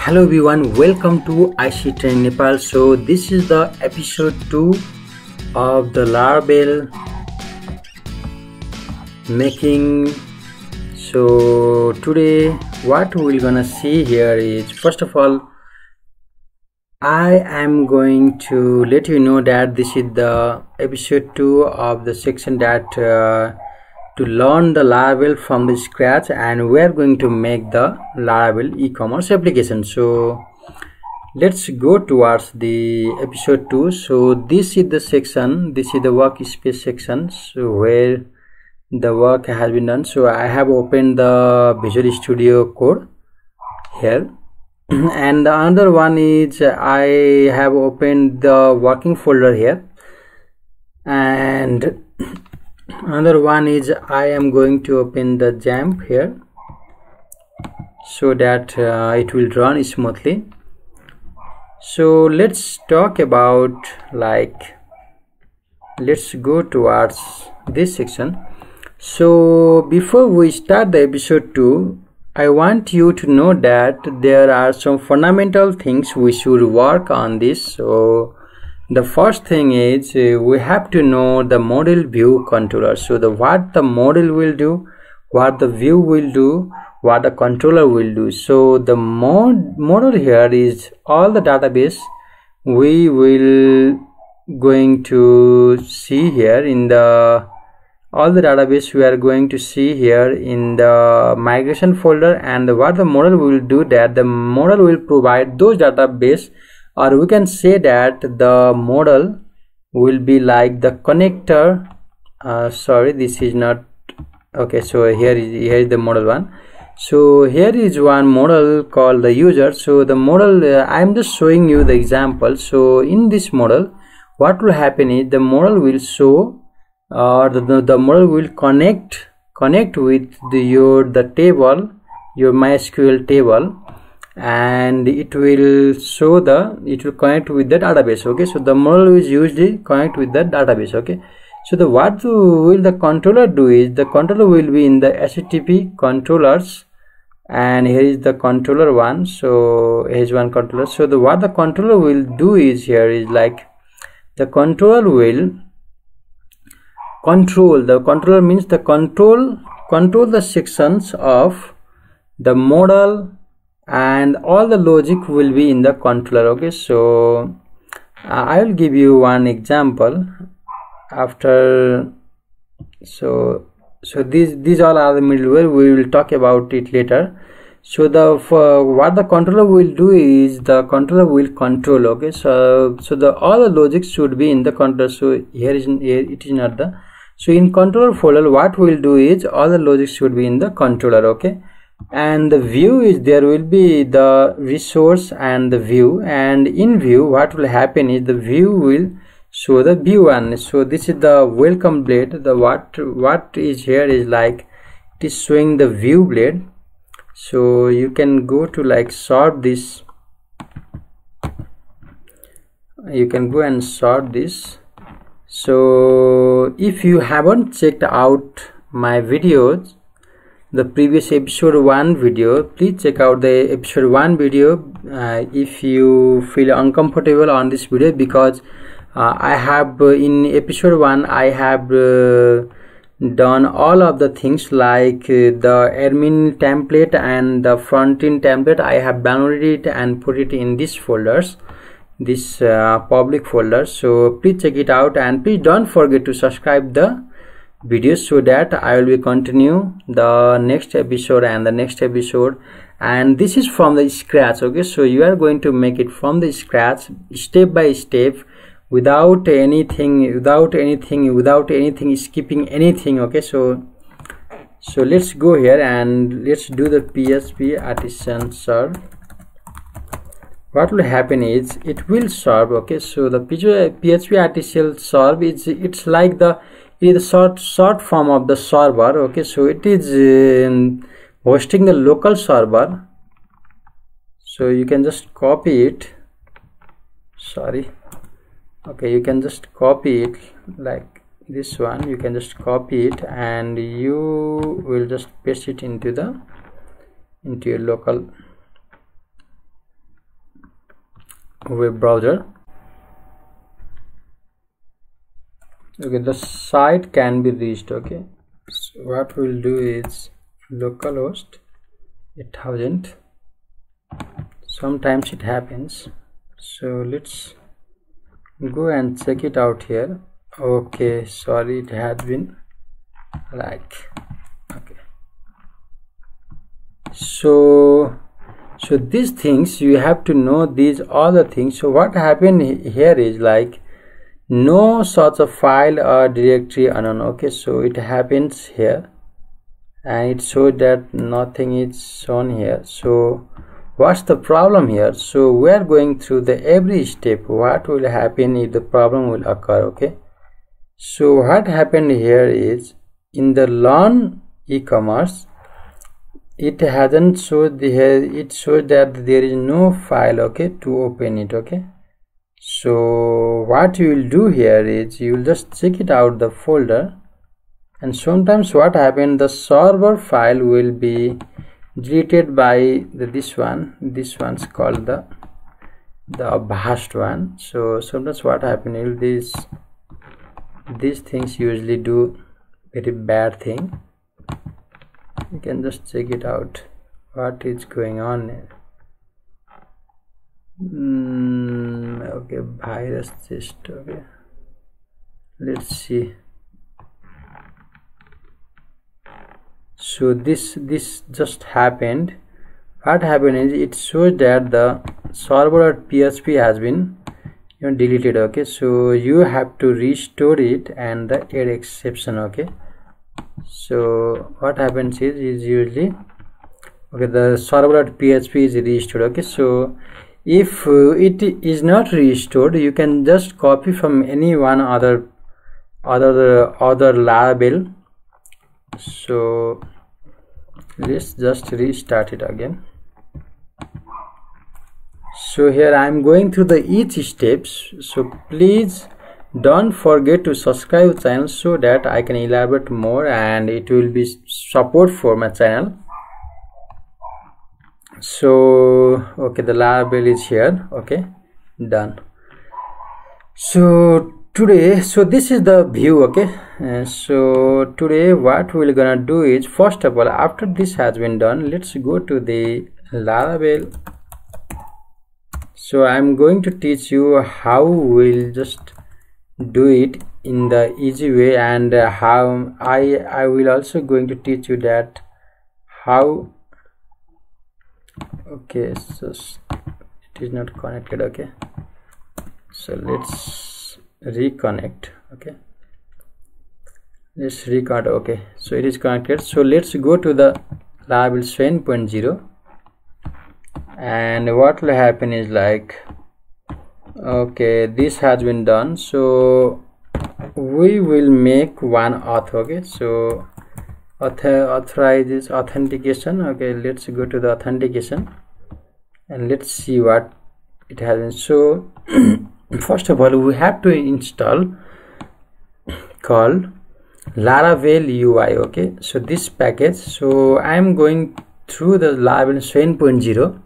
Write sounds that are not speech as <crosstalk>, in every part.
Hello everyone, welcome to ICT Training Nepal. So this is the episode 2 of the Laravel making. So today what we're gonna see here is first of all I am going to let you know that this is the episode 2 of the section that uh, to learn the Laravel from the scratch and we are going to make the Laravel e-commerce application. So let's go towards the episode 2 so this is the section this is the workspace section so where the work has been done. So I have opened the Visual Studio code here. <clears throat> And the other one is I have opened the working folder here. And <clears throat> another one is I am going to open the XAMPP here so that uh, it will run smoothly. So let's talk about like let's go towards this section. So before we start the episode 2 I want you to know that there are some fundamental things we should work on this. So the first thing is uh, we have to know the model view controller. So the what the model will do what the view will do what the controller will do. So the mod model here is all the database we will going to see here in the all the database we are going to see here in the migration folder and what the model will do that the model will provide those database or we can say that the model will be like the connector. Uh, sorry this is not okay so here is here is the model one. So here is one model called the user. So the model uh, i am just showing you the example. So in this model what will happen is the model will show or uh, the, the model will connect connect with the, your the table your mysql table and it will show the it will connect with the database okay? So the model is usually connect with the database okay? So the what will the controller do is the controller will be in the http controllers. And here is the controller one so h1 controller. So the what the controller will do is here is like the controller will control the controller means the control control the sections of the model and all the logic will be in the controller okay? So uh, i will give you one example. After so so these these all are the middleware. We will talk about it later. So the for what the controller will do is the controller will control okay? So so the all the logic should be in the controller. So here is here it is not the so in controller folder what we'll do is all the logic should be in the controller okay and the view is there will be the resource and the view. And in view what will happen is the view will show the view one so this is the welcome blade. The what what is here is like it is showing the view blade. So you can go to like sort this. You can go and sort this. So if you haven't checked out my videos the previous episode 1 video. Please check out the episode 1 video uh, if you feel uncomfortable on this video because uh, I have uh, in episode 1 I have uh, done all of the things like uh, the admin template and the front end template. I have downloaded it and put it in these folders this uh, public folder. So please check it out and please don't forget to subscribe the videos so that i will be continue the next episode and the next episode. And this is from the scratch okay? So you are going to make it from the scratch step by step without anything without anything without anything skipping anything okay? So so let's go here and let's do the php artisan serve. What will happen is it will serve okay? So the php artisan serve is it's like the is the short short form of the server okay? So it is um, hosting the local server. So you can just copy it. Sorry. Okay you can just copy it like this one. You can just copy it and you will just paste it into the into your local web browser okay the site can be reached okay? So what we'll do is localhost 8000 sometimes it happens. So let's go and check it out here. Okay sorry it had been like okay. So so these things you have to know these all the things. So what happened here is like no such a file or directory unknown okay so it happens here. And it showed that nothing is shown here. So what's the problem here? So we are going through the every step. What will happen if the problem will occur okay? So what happened here is in the learn e-commerce it hasn't showed the it shows that there is no file okay to open it okay so what you will do here is you will just check it out the folder and sometimes what happened the server file will be deleted by the, this one. This one's called the the Avast one. So sometimes what happen is these these things usually do very bad thing. You can just check it out what is going on mm, okay virus just okay. Let's see. So this this just happened. What happened is it shows that the server.php has been you know, deleted okay. So you have to restore it and the error exception okay. So what happens is is usually okay the server.php is restored okay. So if uh, it is not restored you can just copy from any one other other other Laravel. So let's just restart it again. So here i'm going through the each steps. So please don't forget to subscribe channel so that i can elaborate more and it will be support for my channel so okay the Laravel is here. Okay done. So today so this is the view okay? So today what we're gonna do is first of all after this has been done let's go to the laravel. So i'm going to teach you how we'll just do it in the easy way and uh, how i i will also going to teach you that how okay so it is not connected okay? So let's reconnect okay? Let's reconnect okay? So it is connected. So let's go to the laravel 7.0 and what will happen is like okay this has been done. So we will make one auth okay? So author authorizes authentication. Okay let's go to the authentication. And let's see what it has so <clears throat> first of all we have to install called laravel ui okay? So this package so i am going through the laravel 7.0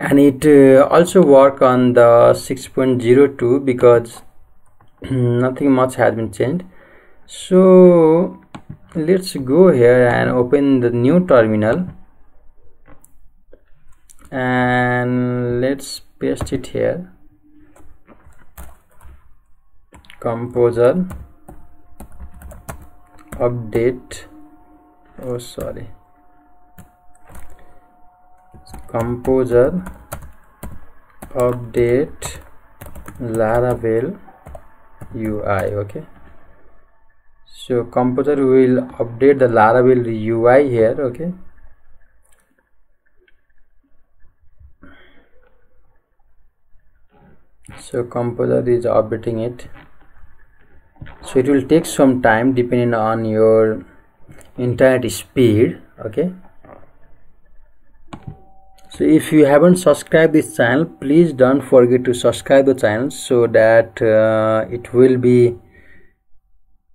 and it uh, also work on the 6.02 because <clears throat> nothing much has been changed. So let's go here and open the new terminal. And let's paste it here. Composer. Update. Oh sorry. Composer. Update. Laravel ui okay so composer will update the laravel ui here okay. So composer is updating it. So it will take some time depending on your internet speed okay. So if you haven't subscribed this channel please don't forget to subscribe the channel so that uh, it will be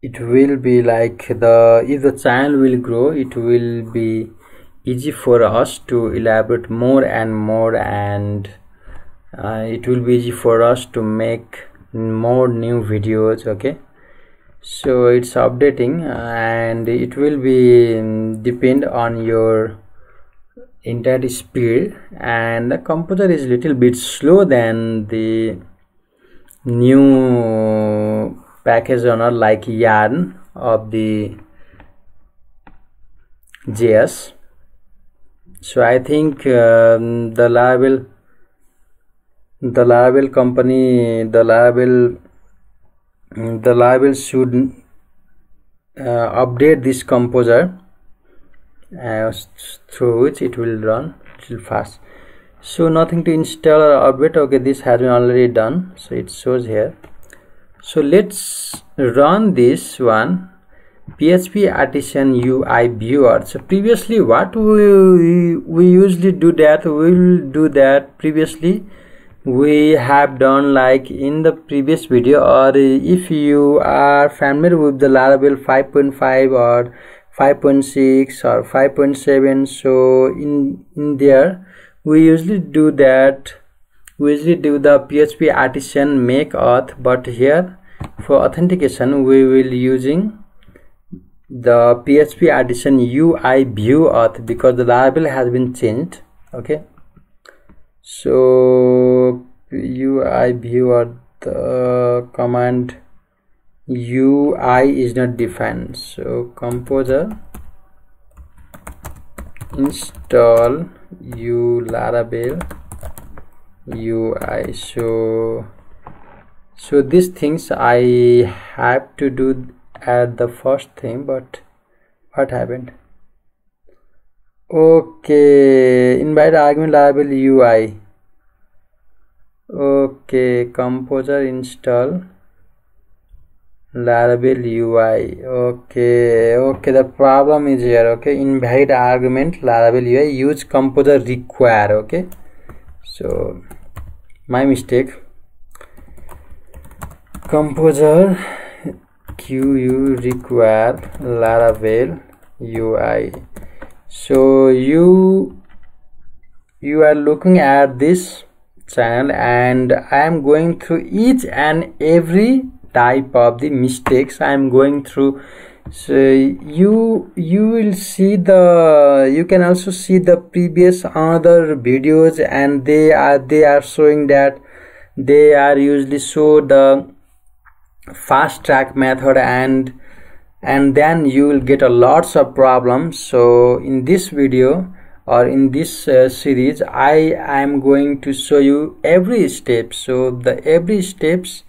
it will be like the if the channel will grow it will be easy for us to elaborate more and more and uh, it will be easy for us to make more new videos okay? So it's updating and it will be um, depend on your internet speed and the computer is little bit slow than the new package owner like yarn of the js so i think um, the Laravel the Laravel company the Laravel the Laravel should uh, update this composer uh, through which it will run little fast. So nothing to install or update. Okay this has been already done. So it shows here so let's run this one. Php artisan ui viewer. So previously what we we usually do that we will do that previously. We have done like in the previous video or if you are familiar with the laravel 5.5 or 5.6 or 5.7 so in in there we usually do that usually do the php artisan make auth but here for authentication we will using the php artisan ui Vue auth because the Laravel has been changed okay? So ui viewer the command ui is not defined. So composer install u laravel ui so so these things i have to do at the first thing but what happened? Okay invite argument laravel ui okay composer install laravel ui okay okay the problem is here okay? Invite argument laravel ui use composer require okay so my mistake. Composer qu require laravel ui so you you are looking at this channel and i am going through each and every type of the mistakes. I am going through so you you will see the you can also see the previous other videos and they are they are showing that they are usually show the fast track method and and then you will get a lots of problems so in this video or in this uh, series i am going to show you every step. So the every steps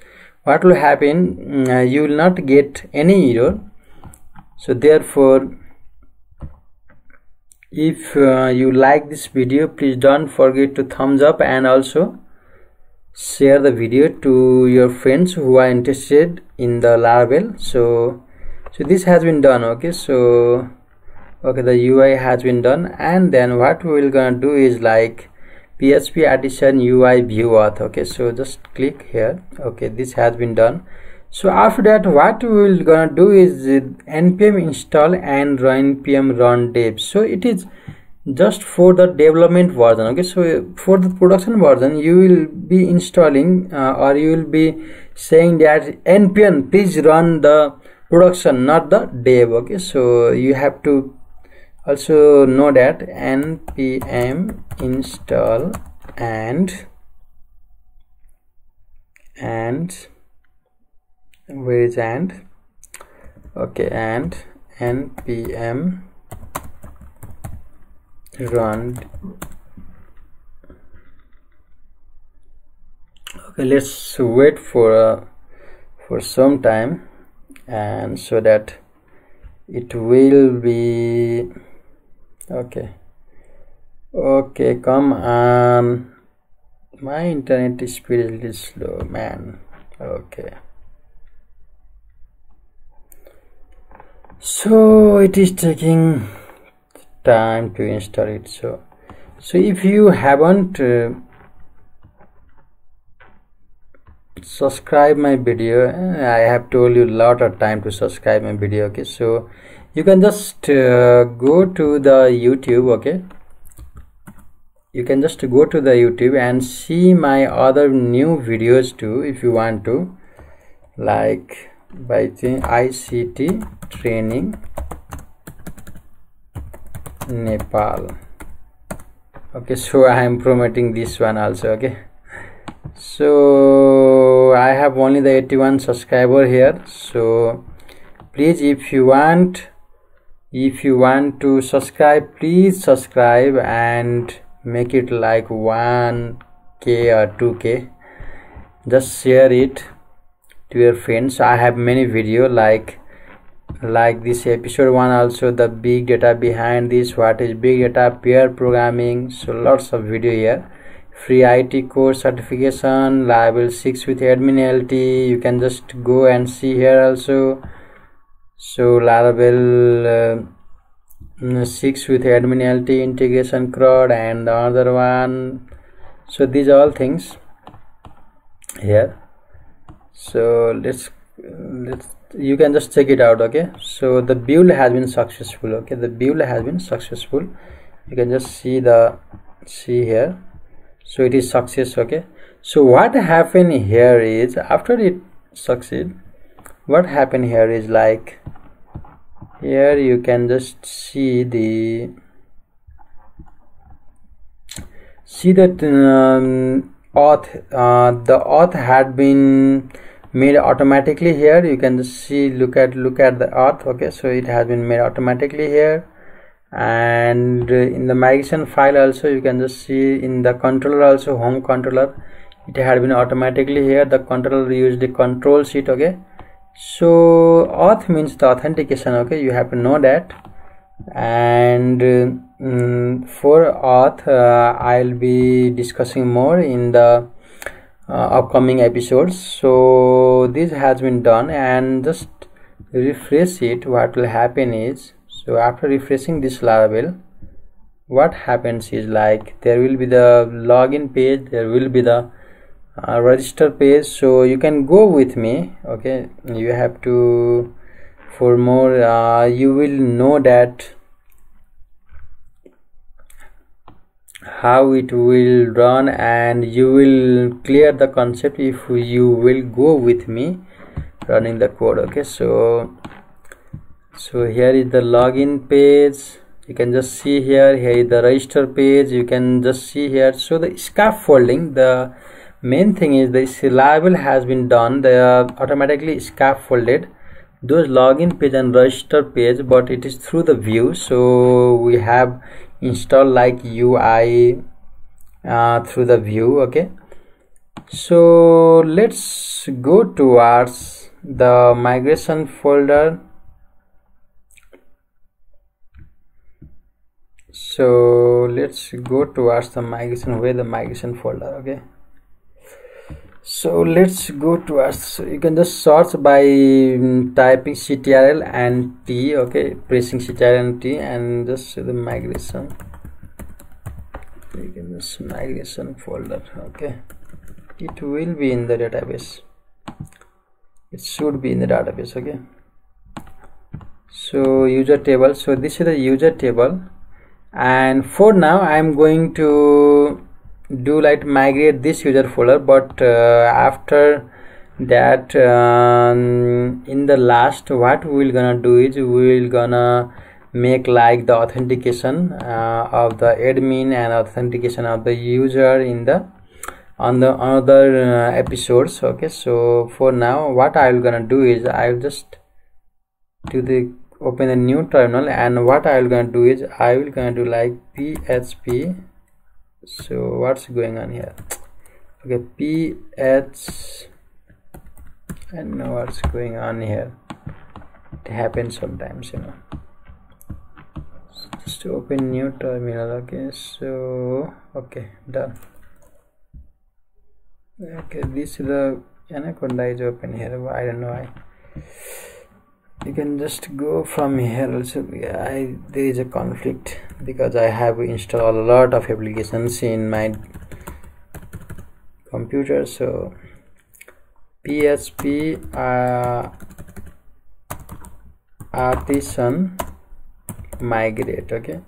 what will happen mm, uh, you will not get any error so therefore if uh, you like this video please don't forget to thumbs up and also share the video to your friends who are interested in the laravel. So so this has been done okay? So okay the ui has been done. And then what we will gonna do is like php artisan ui Vue auth okay? So just click here okay? This has been done so after that what we will gonna do is npm install and run npm run dev. So it is just for the development version okay? So for the production version you will be installing uh, or you will be saying that npm please run the production not the dev okay? So you have to also know that npm install and and where is and okay and npm run. Okay let's wait for uh, for some time and so that it will be okay. Okay come on. My internet speed is little slow man. Okay so it is taking time to install it. So so if you haven't uh, subscribe my video i have told you a lot of time to subscribe my video okay? So you can just uh, go to the youtube okay? You can just go to the youtube and see my other new videos too if you want to. Like by the ict training nepal. Okay so i am promoting this one also okay? So i have only the 81 subscriber here. So please if you want if you want to subscribe please subscribe and make it like 1k or 2k just share it your friends. I have many video like like this episode one also the big data behind this what is big data pair programming. So lots of video here. Free it course certification level 6 with admin lt you can just go and see here also. So level uh, 6 with admin lt integration CRUD and the other one. So these all things here so let's let's you can just check it out okay? So the build has been successful okay? The build has been successful. You can just see the see here. So it is success okay? So what happened here is after it succeed what happened here is like here you can just see the see that um, auth uh, the auth had been made automatically here. You can see look at look at the auth okay so it has been made automatically here. And in the migration file also you can just see in the controller also home controller it had been automatically here. The controller used the control sheet okay? So auth means the authentication okay? You have to know that. And um, for auth uh, i'll be discussing more in the upcoming episodes. So this has been done and just refresh it. What will happen is so after refreshing this Laravel what happens is like there will be the login page there will be the uh, register page. So you can go with me okay? You have to for more uh, you will know that how it will run and you will clear the concept if you will go with me running the code okay? So so here is the login page. You can just see here here is the register page. You can just see here. So the scaffolding the main thing is the Laravel has been done. They are automatically scaffolded those login page and register page but it is through the view. So we have install like UI uh, through the view okay? So let's go towards the migration folder. So let's go towards the migration where the migration folder okay so let's go to us. You can just search by um, typing ctrl and t okay? Pressing ctrl and t and just the migration. You can just migration folder okay? It will be in the database. It should be in the database okay? So user table. So this is the user table. And for now i'm going to do like migrate this user folder but uh, after that um, in the last what we're gonna do is we're gonna make like the authentication uh, of the admin and authentication of the user in the on the other uh, episodes okay? So for now what i'm gonna do is i'll just do the open a new terminal and what i will gonna do is i will gonna do like php so what's going on here? Okay ph I know what's going on here. It happens sometimes you know. Just to open new terminal okay? So okay done. Okay this is the anaconda is open here. I don't know why you can just go from here also. I, there is a conflict because I have installed a lot of applications in my computer. So PHP uh, artisan migrate okay?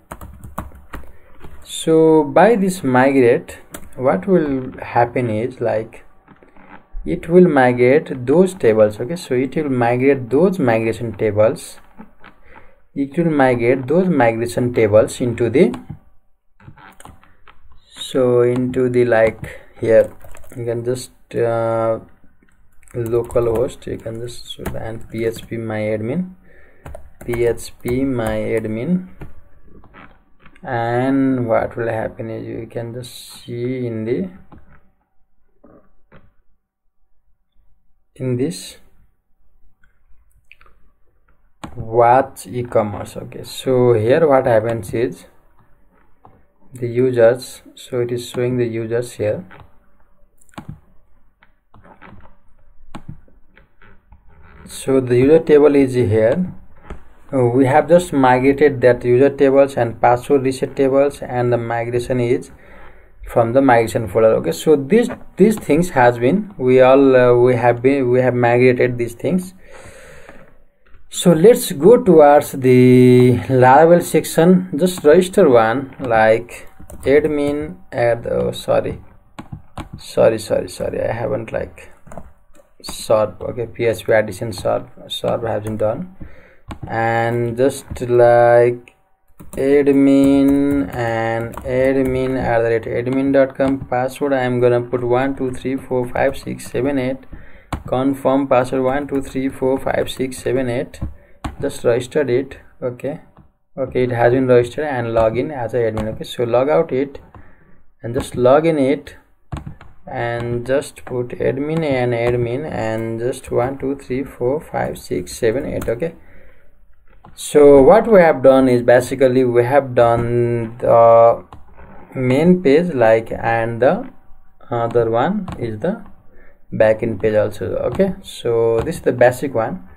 So by this migrate what will happen is like it will migrate those tables okay? So it will migrate those migration tables. It will migrate those migration tables into the so into the like here. You can just uh, localhost. You can just and php my admin. Php my admin. And what will happen is you can just see in the in this? What e-commerce? Okay so here what happens is the users so it is showing the users here. So the user table is here. Uh, we have just migrated that user tables and password reset tables and the migration is from the migration folder okay? So this these things has been we all uh, we have been we have migrated these things. So let's go towards the laravel section. Just register one like admin at oh sorry. Sorry sorry sorry i haven't like sort okay php artisan sort sort hasn't done. And just like admin and admin at the rate admin.com password. I am gonna put one two three four five six seven eight. Confirm password one two three four five six seven eight. Just registered it okay? Okay it has been registered and login as a admin okay? So log out it and just log in it and just put admin and admin and just one two three four five six seven eight okay so what we have done is basically we have done the main page like and the other one is the backend page also okay? So this is the basic one.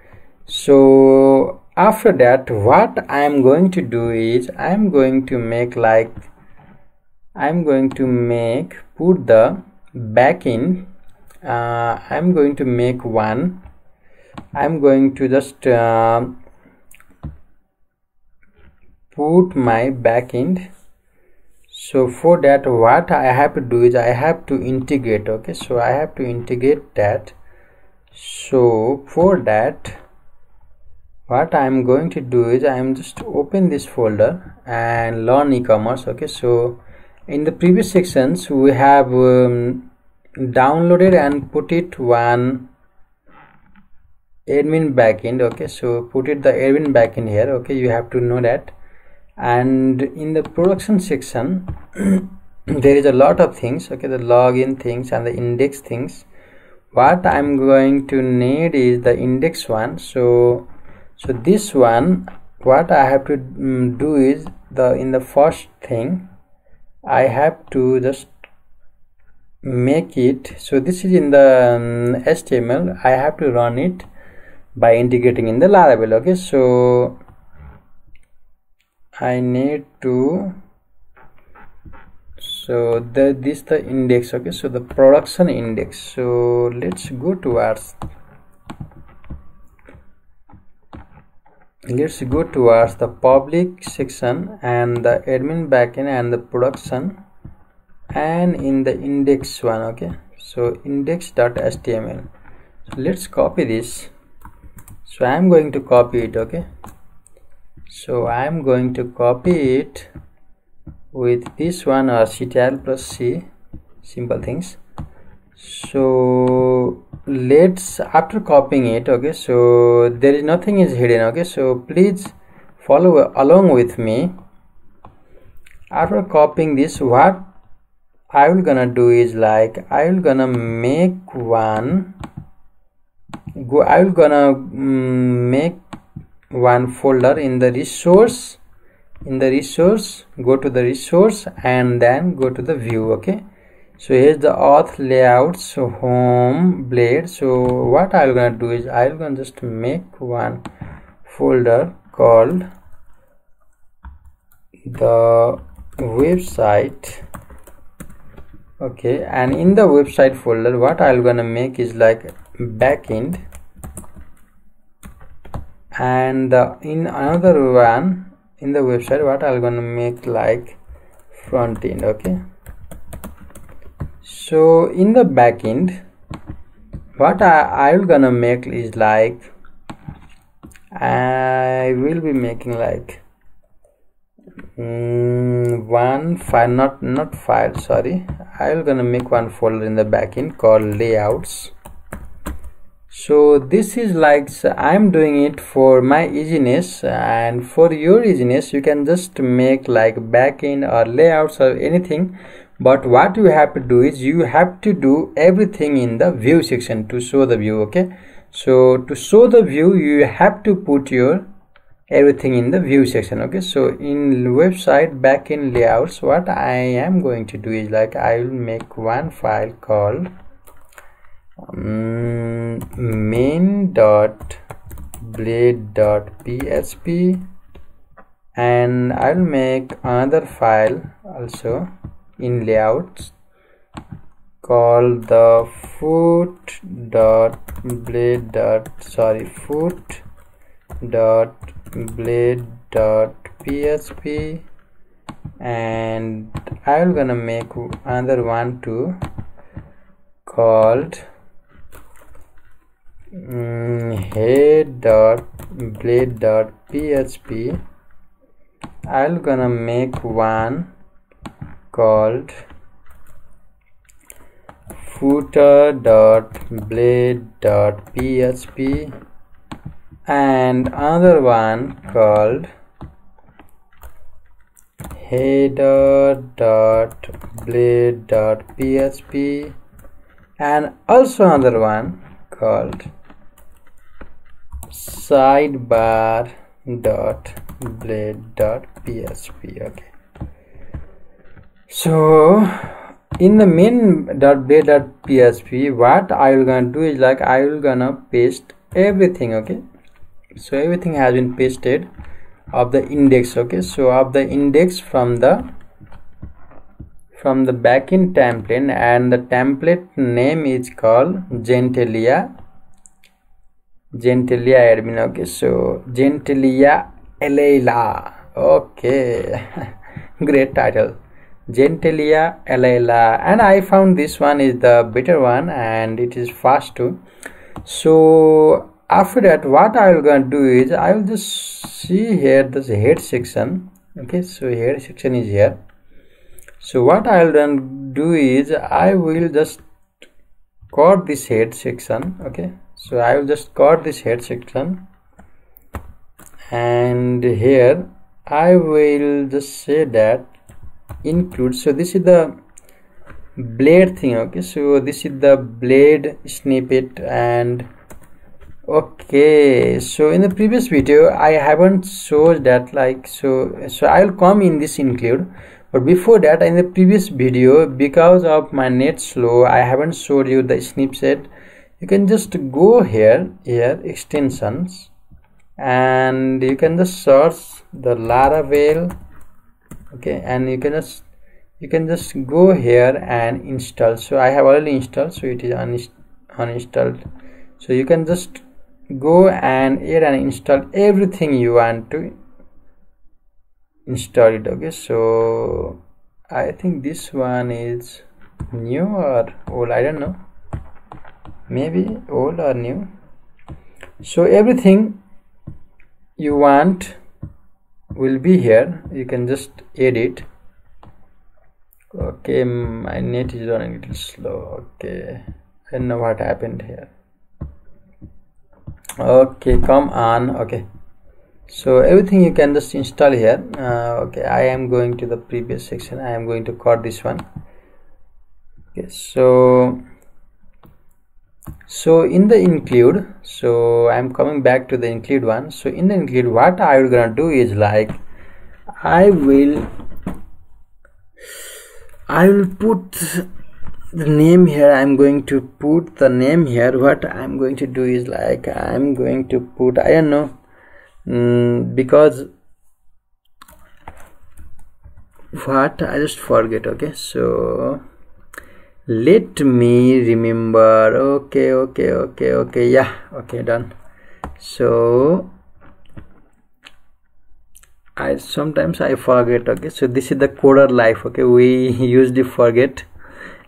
So after that what i am going to do is i am going to make like i'm going to make put the backend uh, i'm going to make one. I'm going to just uh, put my backend so for that what i have to do is i have to integrate okay? So i have to integrate that. So for that what i'm going to do is i'm just open this folder and learn e-commerce okay? So in the previous sections we have um, downloaded and put it one admin backend okay? So put it the admin backend here okay? You have to know that and in the production section <clears throat> there is a lot of things okay the login things and the index things. What i'm going to need is the index one. So so this one what i have to um, do is the in the first thing i have to just make it. So this is in the um, html i have to run it by integrating in the laravel okay? So I need to so the this the index okay? So the production index. So let's go towards let's go towards the public section and the admin backend and the production and in the index one okay? So index.html so let's copy this. So i'm going to copy it okay so I'm going to copy it with this one or ctl plus c simple things. So let's after copying it okay so there is nothing is hidden okay so please follow along with me. After copying this what I will gonna do is like I will gonna make one go I will gonna mm, make one folder in the resource in the resource go to the resource and then go to the view okay? So here's the auth layouts home blade. So what i'm gonna do is i'm gonna just make one folder called the website okay? And in the website folder what i'm gonna make is like backend and in another one in the website what i'm gonna make like front end okay? So in the back end what I, I'm gonna make is like I will be making like mm, one file not not file sorry. I'm gonna make one folder in the backend called layouts so this is like I'm doing it for my easiness and for your easiness you can just make like backend or layouts or anything. But what you have to do is you have to do everything in the view section to show the view okay? So to show the view you have to put your everything in the view section okay? So in website backend layouts what i am going to do is like i will make one file called um, main dot blade dot php and i'll make another file also in layouts called the foot dot blade dot sorry foot dot blade dot php and I'm gonna make another one too called um, I'm gonna make one called footer dot blade dot php and another one called header dot blade dot php and also another one called sidebar dot blade dot php okay. So in the main.blade.php what i will gonna do is like i will gonna paste everything okay. So everything has been pasted of the index okay. So of the index from the from the backend template and the template name is called gentelella gentelella admin okay so. Gentelia elela okay great title. Gentelia elela and i found this one is the better one and it is fast too. So after that what i will to do is i will just see here this head section. Okay so head section is here. So what i will then do is i will just cut this head section. Okay so i will just cut this head section and here i will just say that include so this is the blade thing okay? So this is the blade snippet and okay. So in the previous video i haven't showed that like so so i'll come in this include. But before that in the previous video because of my net slow i haven't showed you the snippet you can just go here here extensions and you can just search the laravel okay and you can just you can just go here and install. So i have already installed so it is uninstalled. So you can just go and here and install everything you want to install it okay? So i think this one is new or old i don't know maybe old or new. So everything you want will be here. You can just edit. Okay my net is running a little slow. Okay i know what happened here. Okay come on. Okay. So everything you can just install here. Uh, okay i am going to the previous section. I am going to cut this one. Okay so so in the include so i'm coming back to the include one. So in the include what i will gonna do is like i will i will put the name here. I'm going to put the name here. What i'm going to do is like i'm going to put i don't know mm, because what i just forget okay? So let me remember. Okay okay okay okay. Yeah okay done. So I sometimes I forget okay? So this is the coder life okay? We <laughs> usually forget.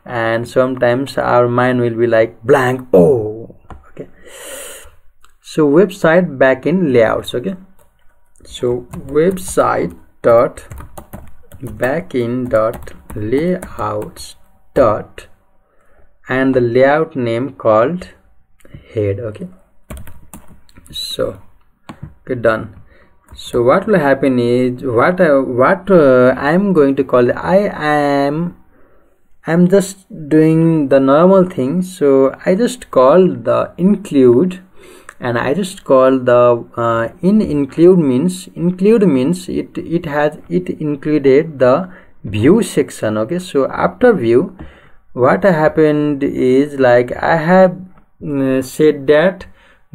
And sometimes our mind will be like blank. Oh okay? So website backend layouts okay? So website dot backend dot layouts dot and the layout name called head okay? So okay done. So what will happen is what uh, what uh, i am going to call i am i'm just doing the normal thing. So i just call the include and i just call the uh, in include means include means it it has it included the view section okay? So after view what happened is like i have uh, said that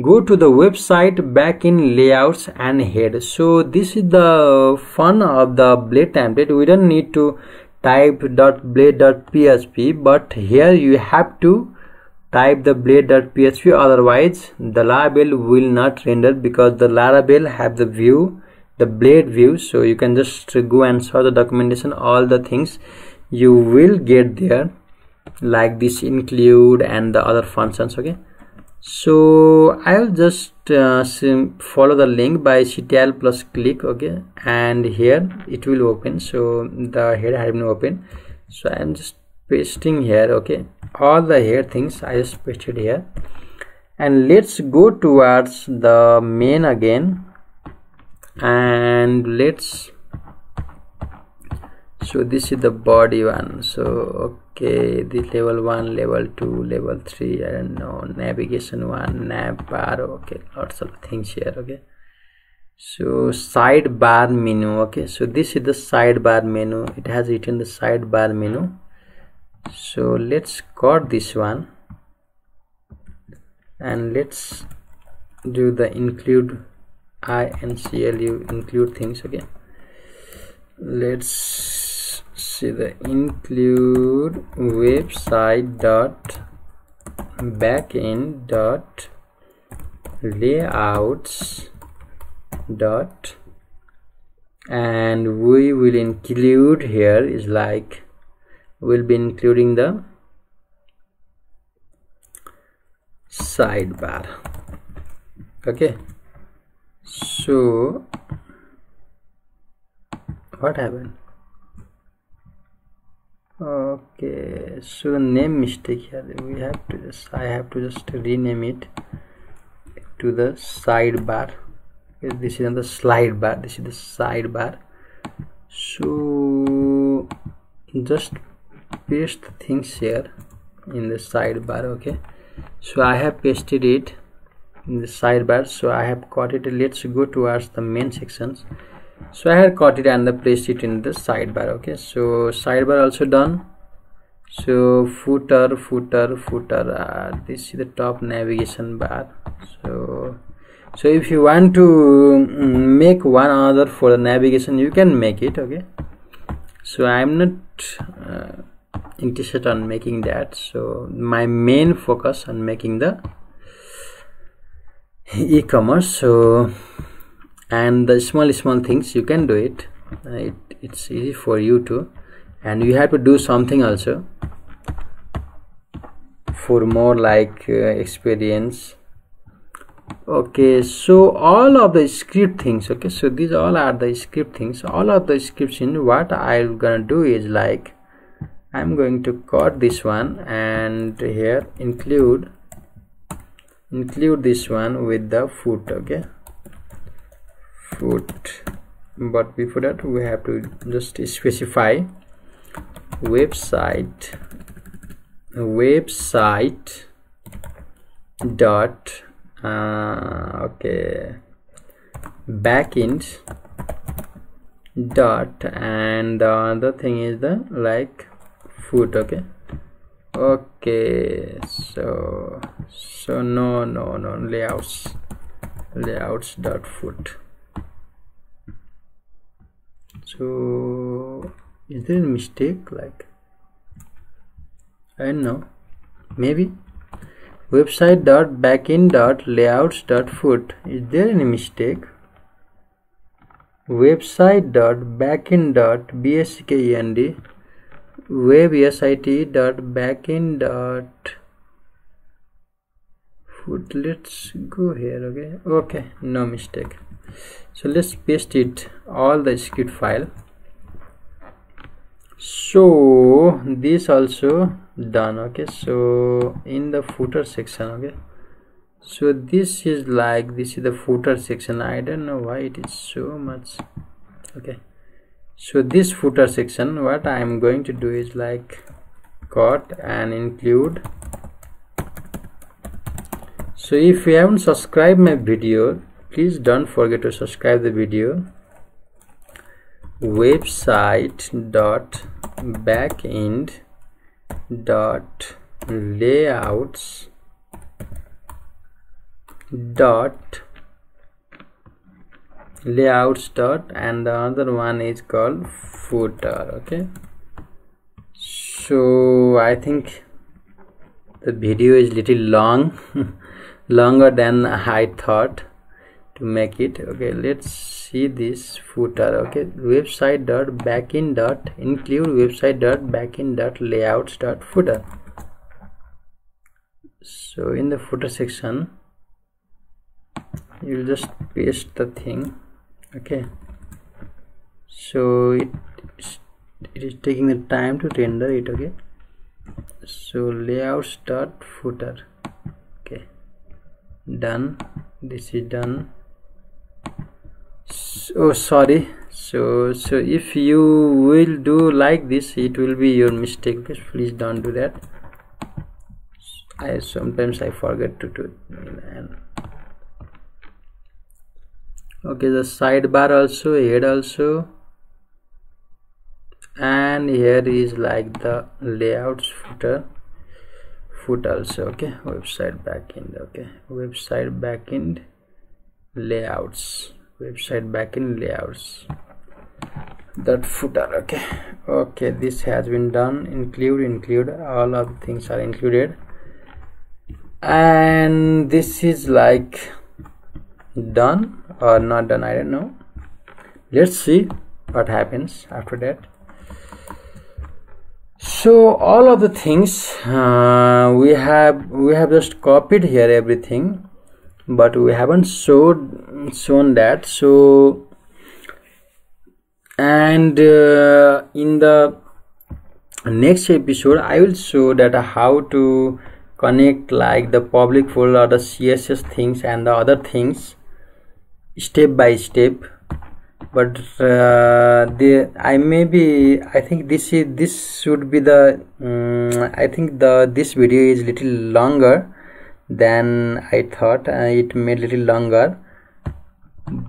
go to the website back in layouts and head. So this is the fun of the blade template. We don't need to type .blade.php but here you have to type the blade.php otherwise the label will not render because the laravel have the view the blade view. So you can just go and saw the documentation all the things you will get there like this include and the other functions okay? So i'll just uh, follow the link by ctl plus click okay? And here it will open. So the header has been open. So i'm just pasting here okay? All the here things i just pasted here. And let's go towards the main again. And let's so this is the body one. So okay the level 1 level 2 level 3 i don't know. Navigation 1 nav bar okay lots of things here okay. So sidebar menu okay. So this is the sidebar menu. It has written the sidebar menu. So let's cut this one. And let's do the include i and clu include things okay. Let's see the include website dot backend dot layouts dot and we will include here is like we'll be including the sidebar. Okay. So what happened okay so name mistake here we have to just i have to just rename it to the sidebar. This is on the slide bar this is the sidebar. So just paste the things here in the sidebar okay? So i have pasted it in the sidebar so i have got it. Let's go towards the main sections so i had cut it and placed it in the sidebar okay? So sidebar also done. So footer footer footer uh, this is the top navigation bar. So so if you want to mm, make one other for the navigation you can make it okay? So i'm not uh, interested on making that. So my main focus on making the e-commerce. So and the small small things you can do it, uh, it it's easy for you to. And you have to do something also for more like uh, experience. Okay so all of the script things okay? So these all are the script things. All of the scripts in what i'm gonna do is like i'm going to cut this one and here include include this one with the foot okay foot but before that we have to just specify website. Website dot uh, okay. Backend dot and the other thing is the like foot okay? Okay so so no no no layouts. Layouts dot foot so is there a mistake like I don't know. Maybe website dot backend dot layouts dot foot. Is there any mistake? Website dot backend dot backend web dot backend dot foot. Let's go here okay? Okay no mistake so let's paste it all the script file. So this also done okay? So in the footer section okay? So this is like this is the footer section. I don't know why it is so much okay? So this footer section what i am going to do is like cut and include. So if you haven't subscribed my video please don't forget to subscribe the video. Website dot backend dot layouts dot layouts dot and the other one is called footer okay? So i think the video is little long <laughs> longer than i thought to make it okay let's see this footer okay. Website dot backend dot include website dot backend dot layouts dot footer. So in the footer section you'll just paste the thing okay. So it it is taking the time to render it okay. So layouts dot footer okay. Done. This is done oh sorry. So so if you will do like this it will be your mistake. Please don't do that. I sometimes I forget to do and okay the sidebar also head also. And here is like the layouts footer. Foot also okay. Website backend okay. Website backend layouts website backend layouts. That footer okay. Okay this has been done. Include include. All of things are included. And this is like done or not done i don't know. Let's see what happens after that. So all of the things uh, we have we have just copied here everything but we haven't showed shown that. So and uh, in the next episode i will show that how to connect like the public folder the css things and the other things step by step. But uh, the I maybe I think this is this should be the um, I think the this video is little longer than I thought. Uh, it made a little longer.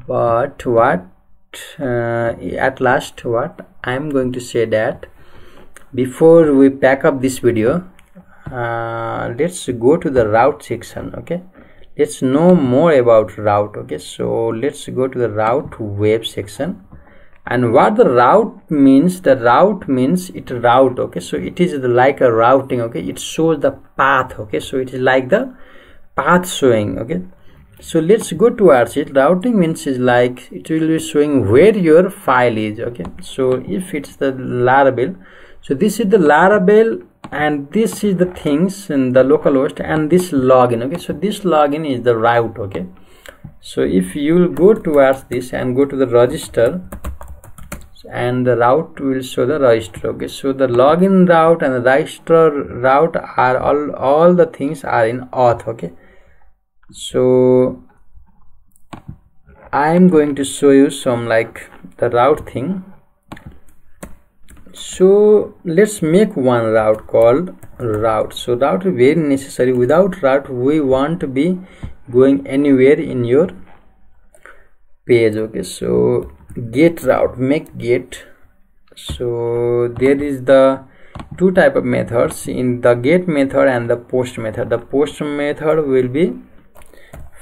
But what uh, at last what I'm going to say that before we pack up this video uh, let's go to the route section okay? Let's know more about route okay? So let's go to the route web section and what the route means the route means it route okay? So it is like a routing okay? It shows the path okay? So it is like the path showing okay? So let's go towards it. Routing means is like it will be showing where your file is okay? So if it's the laravel so this is the laravel and this is the things in the localhost and this login okay? So this login is the route okay? So if you will go towards this and go to the register and the route will show the register okay? So the login route and the register route are all all the things are in auth okay? So i am going to show you some like the route thing. So let's make one route called route. So route is very necessary. Without route we want to be going anywhere in your page okay? So get route make get so there is the two type of methods. In the get method and the post method. The post method will be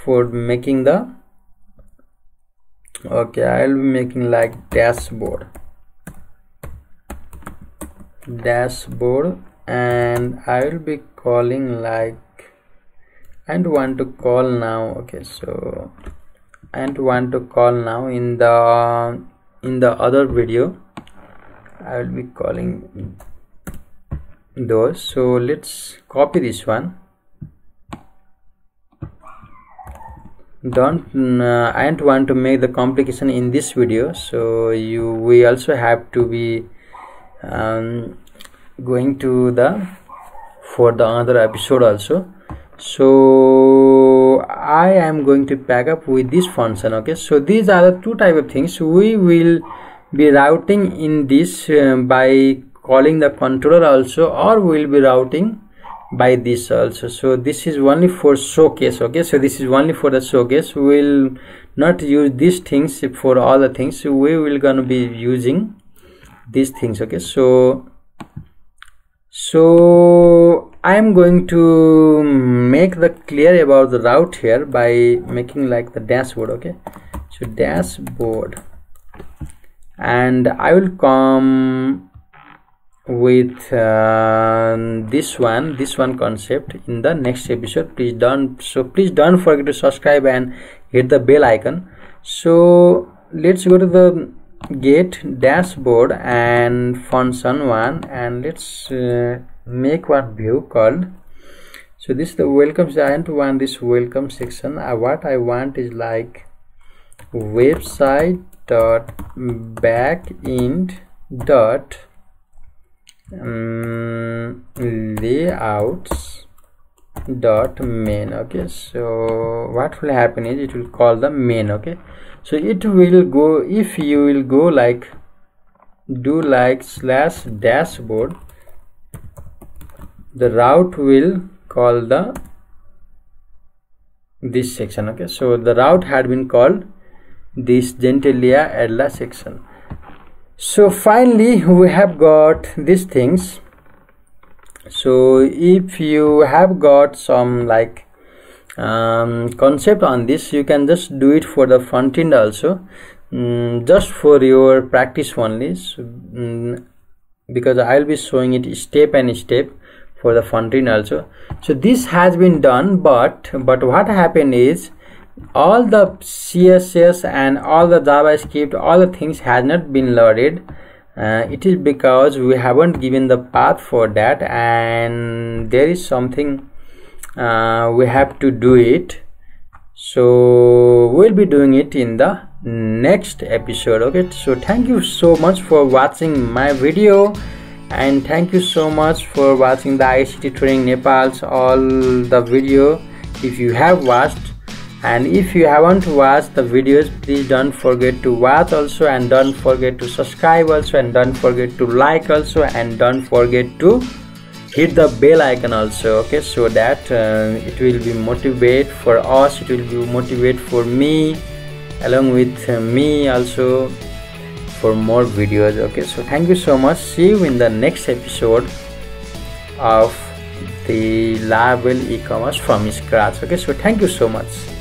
for making the okay i'll be making like dashboard. Dashboard and I will be calling like and want to call now. Okay so and want to call now in the in the other video. I will be calling those. So let's copy this one. Don't uh, I don't want to make the complication in this video. So you we also have to be um, going to the for the another episode also. So I am going to pack up with this function okay? So these are the two type of things. We will be routing in this uh, by calling the controller also or we will be routing by this also. So this is only for showcase okay? So this is only for the showcase. We will not use these things for all the things. We will gonna be using these things okay? So so I am going to make the clear about the route here by making like the dashboard okay? So dashboard. And I will come with uh, this one this one concept in the next episode. Please don't so please don't forget to subscribe and hit the bell icon. So let's go to the get dashboard and function one. And let's uh, make one view called. So this is the welcome giant one this welcome section. Uh, what i want is like website dot back backend dot layouts dot main. Okay so what will happen is it will call the main okay so it will go if you will go like do like slash dashboard the route will call the this section okay? So the route had been called this gentelella section. So finally we have got these things. So if you have got some like um, concept on this you can just do it for the front end also. Mm, just for your practice only. So, mm, because I'll be showing it step and step for the front end also. So this has been done but but what happened is all the css and all the javascript all the things has not been loaded. Uh, it is because we haven't given the path for that and there is something uh, we have to do it. So we'll be doing it in the next episode okay? So thank you so much for watching my video. And thank you so much for watching the ICT training Nepal's all the video. If you have watched and if you haven't watched the videos please don't forget to watch also and don't forget to subscribe also and don't forget to like also and don't forget to hit the bell icon also okay? So that uh, it will be motivate for us it will be motivate for me along with uh, me also for more videos okay? So thank you so much. See you in the next episode of the Laravel e-commerce from scratch okay? So thank you so much